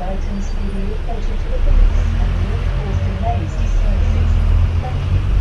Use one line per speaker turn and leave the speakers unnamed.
items will be reported to the police and will cause delays to services. Thank you.